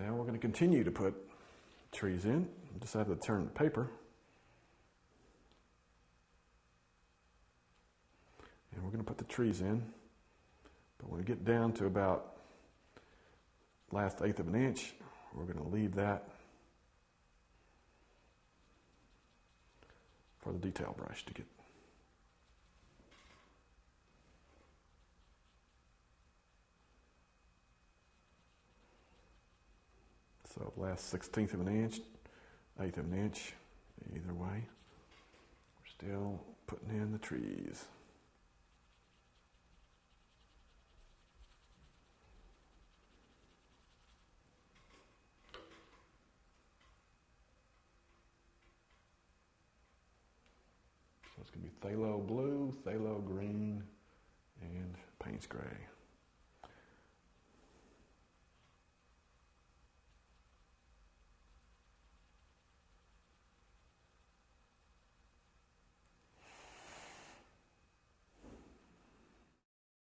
Now we're going to continue to put trees in. Just have to turn the paper. And we're going to put the trees in. But when we get down to about last eighth of an inch, we're going to leave that for the detail brush to get So last sixteenth of an inch, eighth of an inch, either way. We're still putting in the trees. So it's going to be phthalo blue, phthalo green, and Payne's gray.